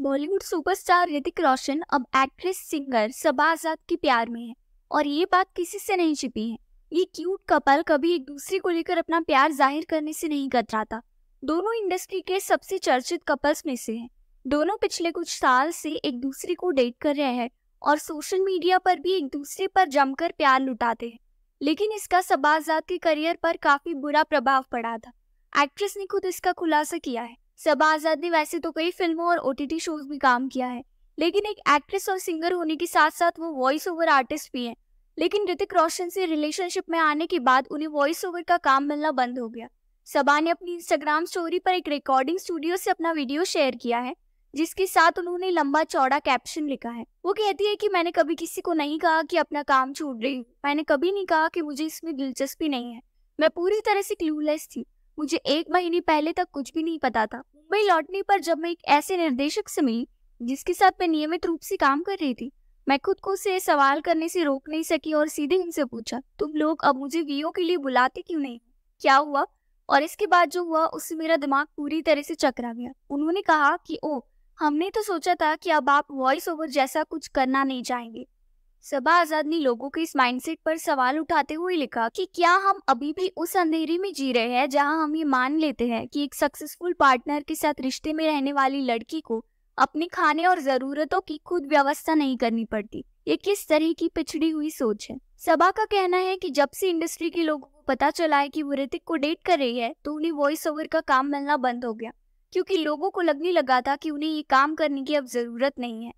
Bollywood superstar Hrithik Roshan अब actress, singer सबा आज़ाद के प्यार में है। और ये बात किसी से नहीं छिपी है। ये क्यूट कपल कभी एक दूसरे को लेकर अपना प्यार ज़ाहिर करने से नहीं कतराता। दोनों इंडस्ट्री के सबसे चर्चित कपल्स में से हैं। दोनों पिछले कुछ साल से एक दूसरे को डेट कर रहे हैं और सोशल मीडिया पर भी एक दूसरे पर जमकर प्यार लुटाते हैं। लेकिन इसका सबा आज़ाद के करियर पर काफ़ी बुरा प्रभाव पड़ा था। एक्ट्रेस ने खुद इसका खुलासा किया है। सबा आज़ाद ने वैसे तो कई फ़िल्मों और ओटीटी शोज़ में काम किया है, लेकिन एक एक्ट्रेस और सिंगर होने के साथ साथ वो वॉइस ओवर आर्टिस्ट भी हैं। लेकिन ऋतिक रोशन से रिलेशनशिप में आने के बाद उन्हें वॉइस ओवर का काम मिलना बंद हो गया। सबा ने अपनी इंस्टाग्राम स्टोरी पर एक रिकॉर्डिंग स्टूडियो से अपना वीडियो शेयर किया है, जिसके साथ उन्होंने लंबा चौड़ा कैप्शन लिखा है। वो कहती है कि मैंने कभी किसी को नहीं कहा कि अपना काम छूट रही मैंने कभी नहीं कहा कि मुझे इसमें दिलचस्पी नहीं है। मैं पूरी तरह से क्लूलेस थी। मुझे एक महीने पहले तक कुछ भी नहीं पता था। मुंबई लौटने पर जब मैं एक ऐसे निर्देशक से मिली, जिसके साथ मैं नियमित रूप से काम कर रही थी, मैं खुद को उसे सवाल करने से रोक नहीं सकी और सीधे उनसे पूछा, तुम लोग अब मुझे वीओ के लिए बुलाते क्यों नहीं? क्या हुआ? और इसके बाद जो हुआ, उससे मेरा दिमाग पूरी तरह से चकरा गया। उन्होंने कहा कि ओ हमने तो सोचा था कि अब आप वॉइस ओवर जैसा कुछ करना नहीं चाहेंगे। सबा आज़ाद ने लोगों के इस माइंडसेट पर सवाल उठाते हुए लिखा कि क्या हम अभी भी उस अंधेरे में जी रहे हैं जहाँ हम ये मान लेते हैं कि एक सक्सेसफुल पार्टनर के साथ रिश्ते में रहने वाली लड़की को अपने खाने और जरूरतों की खुद व्यवस्था नहीं करनी पड़ती? ये किस तरह की पिछड़ी हुई सोच है? सबा का कहना है कि जब से इंडस्ट्री के लोगों को पता चला है कि वो ऋतिक को डेट कर रही है तो उन्हें वॉइस ओवर का काम मिलना बंद हो गया, क्योंकि लोगों को लगने लगा था कि उन्हें ये काम करने की अब ज़रूरत नहीं है।